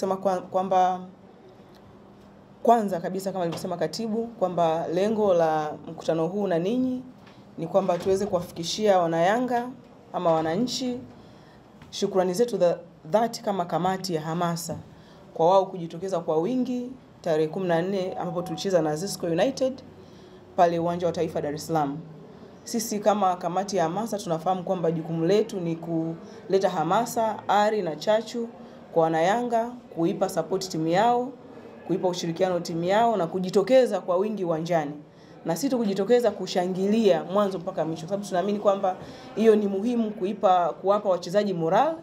kusema kwamba kwa- kwanza kabisa kama alivyosema katibu kwamba lengo la mkutano huu na ninyi ni kwamba tuweze kuwafikishia wanayanga ama wananchi shukrani zetu dhati kama kamati ya hamasa kwa wao kujitokeza kwa wingi tarehe 14 ambapo tulicheza na Zesco United pale uwanja wa Taifa Dar es Salaam. Sisi kama kamati ya hamasa tunafahamu kwamba jukumu letu ni kuleta hamasa, ari na chachu kwa wanayanga, kuipa support timu yao, kuipa ushirikiano timu yao na kujitokeza kwa wingi uwanjani. Na si tu kujitokeza kushangilia mwanzo mpaka mwisho, sababu tunaamini kwamba hiyo ni muhimu, kuipa kuwapa wachezaji moral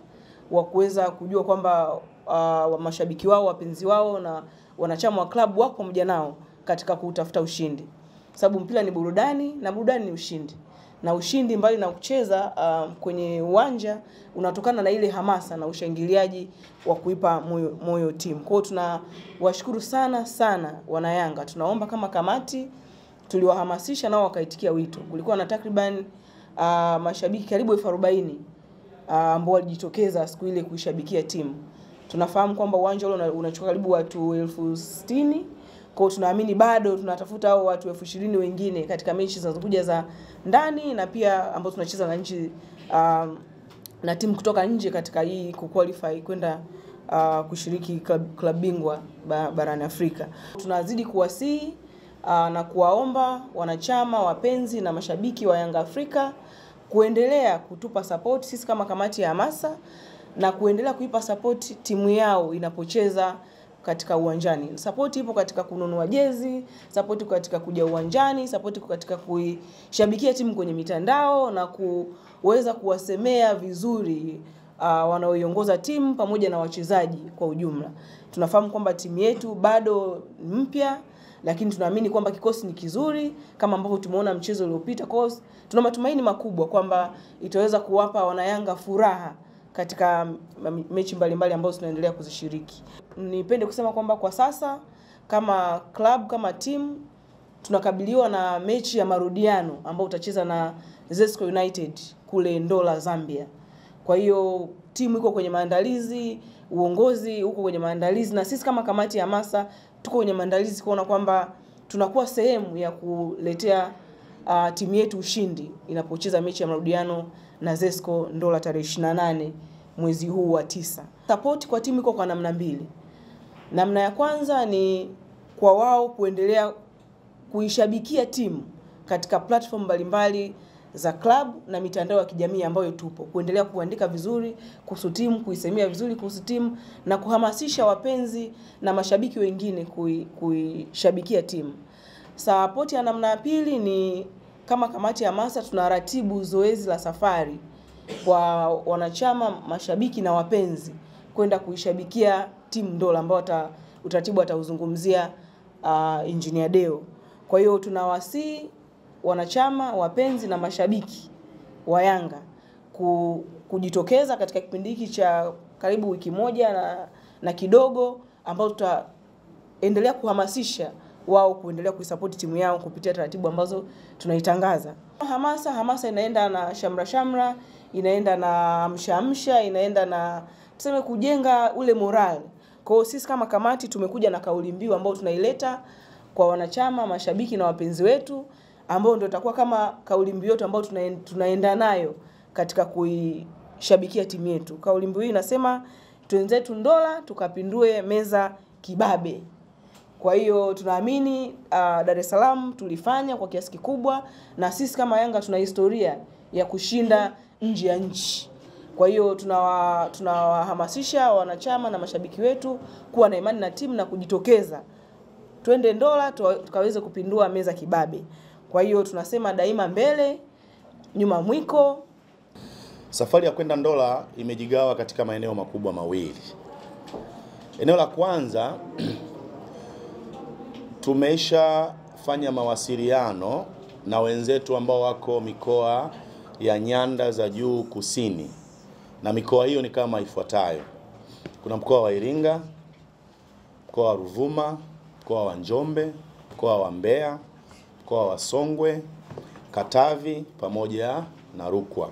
wa kuweza kujua kwamba uh, mashabiki wao, wapenzi wao na wanachama wa klabu wako pamoja nao katika kutafuta ushindi, sababu mpira ni burudani na burudani ni ushindi, na ushindi mbali na kucheza uh, kwenye uwanja unatokana na ile hamasa na ushangiliaji wa kuipa moyo, moyo timu. Kwa hiyo tunawashukuru sana sana wanayanga, tunaomba kama kamati tuliwahamasisha nao wakaitikia wito. Kulikuwa na takriban uh, mashabiki karibu elfu arobaini uh, ambao walijitokeza siku ile kuishabikia timu. Tunafahamu kwamba uwanja ule unachukua karibu watu elfu sitini kwa tunaamini bado tunatafuta hao watu elfu ishirini wengine katika mechi zinazokuja za ndani na pia ambao tunacheza na nchi um, na timu kutoka nje katika hii kuqualify kwenda uh, kushiriki klabu klab bingwa ba, barani Afrika. Tunazidi kuwasihi uh, na kuwaomba wanachama, wapenzi na mashabiki wa Yanga Afrika kuendelea kutupa support sisi kama kamati ya hamasa na kuendelea kuipa support timu yao inapocheza katika uwanjani. Support ipo katika kununua jezi, support iko katika kuja uwanjani, support iko katika kuishabikia timu kwenye mitandao na kuweza kuwasemea vizuri uh, wanaoiongoza timu pamoja na wachezaji kwa ujumla. Tunafahamu kwamba timu yetu bado mpya lakini tunaamini kwamba kikosi ni kizuri kama ambavyo tumeona mchezo uliopita. Tuna matumaini makubwa kwamba itaweza kuwapa wanayanga furaha katika mechi mbalimbali ambazo tunaendelea kuzishiriki. Nipende kusema kwamba kwa sasa kama club kama timu tunakabiliwa na mechi ya marudiano ambao utacheza na Zesco United kule Ndola, Zambia. Kwa hiyo timu iko kwenye maandalizi, uongozi uko kwenye maandalizi, na sisi kama kamati ya hamasa tuko kwenye maandalizi kuona kwamba tunakuwa sehemu ya kuletea uh, timu yetu ushindi inapocheza mechi ya marudiano na Zesco Ndola tarehe 28 mwezi huu wa tisa. Support kwa timu iko kwa namna mbili. Namna ya kwanza ni kwa wao kuendelea kuishabikia timu katika platform mbalimbali za club na mitandao ya kijamii ambayo tupo, kuendelea kuandika vizuri kuhusu timu, kuisemea vizuri kuhusu timu na kuhamasisha wapenzi na mashabiki wengine kui- kuishabikia timu. Sapoti ya namna ya pili ni kama kamati ya hamasa tunaratibu zoezi la safari kwa wanachama, mashabiki na wapenzi kwenda kuishabikia timu Ndola ambao utaratibu atauzungumzia uh, Engineer Deo. Kwa hiyo tunawasihi wanachama, wapenzi na mashabiki wa Yanga ku, kujitokeza katika kipindi hiki cha karibu wiki moja na, na kidogo ambao tutaendelea kuhamasisha wao kuendelea kuisapoti timu yao kupitia taratibu ambazo tunaitangaza. Hamasa hamasa inaenda na shamra shamra, inaenda na amsha amsha, inaenda na tuseme kujenga ule moral. Kwa hiyo sisi kama kamati tumekuja na kauli mbiu ambayo tunaileta kwa wanachama, mashabiki na wapenzi wetu ambao ndio itakuwa kama kauli mbiu yetu ambayo tunaenda nayo katika kuishabikia timu yetu. Kauli mbiu hii inasema twenzetu Ndola tukapindue meza kibabe. Kwa hiyo tunaamini uh, Dar es Salaam tulifanya kwa kiasi kikubwa, na sisi kama Yanga tuna historia ya kushinda nje ya nchi. Kwa hiyo tunawa- tunawahamasisha wanachama na mashabiki wetu kuwa na imani na timu na kujitokeza, twende Ndola tukaweze kupindua meza kibabe. Kwa hiyo tunasema daima mbele, nyuma mwiko. Safari ya kwenda Ndola imejigawa katika maeneo makubwa mawili. Eneo la kwanza tumeshafanya mawasiliano na wenzetu ambao wako mikoa ya nyanda za juu kusini, na mikoa hiyo ni kama ifuatayo: kuna mkoa wa Iringa, mkoa wa Ruvuma, mkoa wa Njombe, mkoa wa Mbeya, mkoa wa Songwe, Katavi pamoja na Rukwa.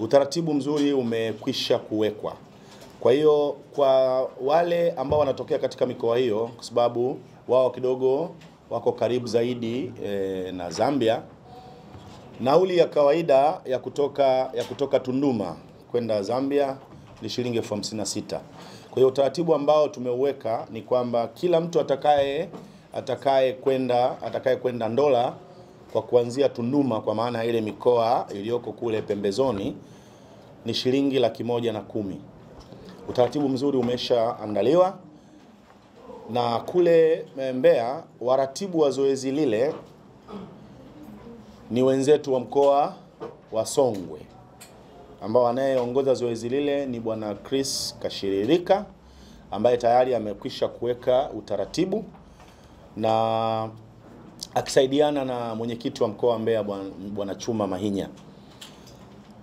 Utaratibu mzuri umekwisha kuwekwa. Kwa hiyo kwa wale ambao wanatokea katika mikoa hiyo, kwa sababu wao kidogo wako karibu zaidi e, na Zambia, nauli ya kawaida ya kutoka ya kutoka Tunduma kwenda Zambia ni shilingi elfu hamsini na sita. Kwa hiyo utaratibu ambao tumeuweka ni kwamba kila mtu atakaye atakaye kwenda atakaye kwenda Ndola kwa kuanzia Tunduma, kwa maana ile mikoa iliyoko kule pembezoni ni shilingi laki moja na kumi. Utaratibu mzuri umeshaandaliwa na kule Mbeya, waratibu wa zoezi lile ni wenzetu wa mkoa wa Songwe ambao anayeongoza zoezi lile ni bwana Chris Kashiririka ambaye tayari amekwisha kuweka utaratibu na akisaidiana na mwenyekiti wa mkoa wa Mbeya bwana Chuma Mahinya.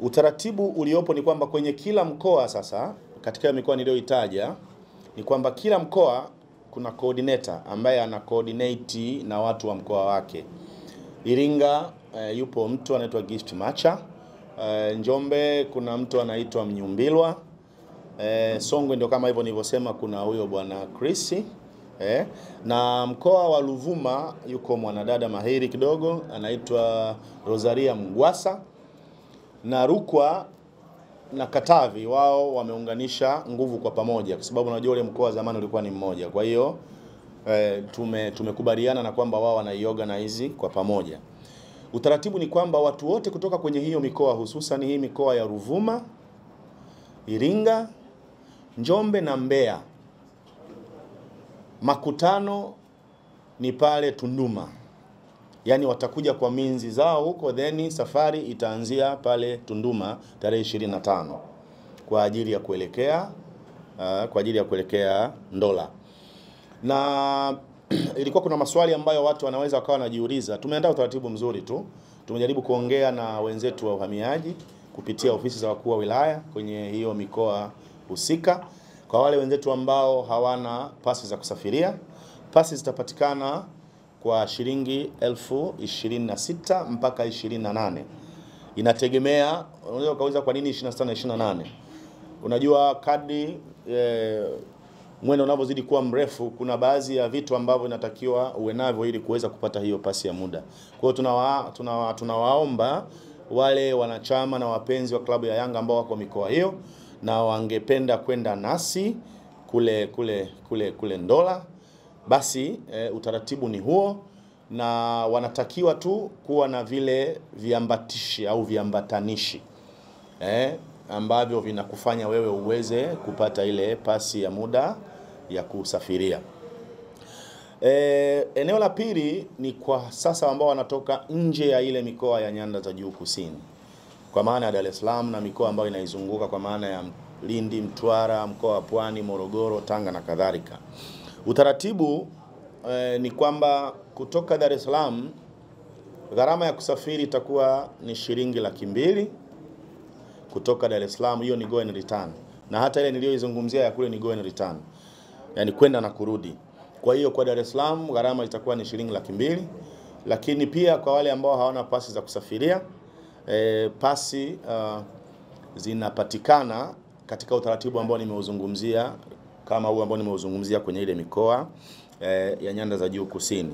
Utaratibu uliopo ni kwamba kwenye kila mkoa sasa, katika mikoa niliyoitaja, ni kwamba kila mkoa kuna coordinator ambaye ana coordinate na watu wa mkoa wake. Iringa e, yupo mtu anaitwa Gift Macha. E, Njombe kuna mtu anaitwa Mnyumbilwa. E, Songwe ndio kama hivyo nilivyosema, kuna huyo bwana Chris. E, na mkoa wa Ruvuma yuko mwanadada mahiri kidogo anaitwa Rosaria Mgwasa na Rukwa na Katavi wao wameunganisha nguvu kwa pamoja, kwa sababu unajua ule mkoa zamani ulikuwa ni mmoja. Kwa hiyo e, tume tumekubaliana na kwamba wao wanaiorganize kwa pamoja. Utaratibu ni kwamba watu wote kutoka kwenye hiyo mikoa, hususan hii mikoa ya Ruvuma, Iringa, Njombe na Mbeya, makutano ni pale Tunduma yaani watakuja kwa minzi zao huko, then safari itaanzia pale Tunduma tarehe 25 kwa ajili ya kuelekea uh, kwa ajili ya kuelekea Ndola. Na ilikuwa kuna maswali ambayo watu wanaweza wakawa wanajiuliza. Tumeandaa utaratibu mzuri tu, tumejaribu kuongea na wenzetu wa uhamiaji kupitia ofisi za wakuu wa wilaya kwenye hiyo mikoa husika. Kwa wale wenzetu ambao hawana pasi za kusafiria, pasi zitapatikana kwa shilingi elfu ishirini na sita mpaka 28. Inategemea, unaweza ukauliza kwa nini 26 na 28. Unajua kadi e, mwendo unavyozidi kuwa mrefu, kuna baadhi ya vitu ambavyo inatakiwa uwe navyo ili kuweza kupata hiyo pasi ya muda. Kwa hiyo tunawa, tunawa, tunawaomba wale wanachama na wapenzi wa klabu ya Yanga ambao wako mikoa hiyo na wangependa kwenda nasi kule kule kule kule Ndola basi e, utaratibu ni huo, na wanatakiwa tu kuwa na vile viambatishi au viambatanishi e, ambavyo vinakufanya wewe uweze kupata ile pasi ya muda ya kusafiria. E, eneo la pili ni kwa sasa ambao wanatoka nje ya ile mikoa ya nyanda za juu kusini, kwa maana ya Dar es Salaam na mikoa ambayo inaizunguka kwa maana ya Lindi, Mtwara, mkoa wa Pwani, Morogoro, Tanga na kadhalika. Utaratibu eh, ni kwamba kutoka Dar es Salaam gharama ya kusafiri itakuwa ni shilingi laki mbili kutoka Dar es Salaam. Hiyo ni go and return, na hata ile niliyoizungumzia ya kule ni go and return, yani kwenda na kurudi. Kwa hiyo kwa Dar es Salaam gharama itakuwa ni shilingi laki mbili, lakini pia kwa wale ambao hawana pasi za kusafiria eh, pasi uh, zinapatikana katika utaratibu ambao nimeuzungumzia kama huu ambao nimeuzungumzia kwenye ile mikoa eh, ya nyanda za juu kusini.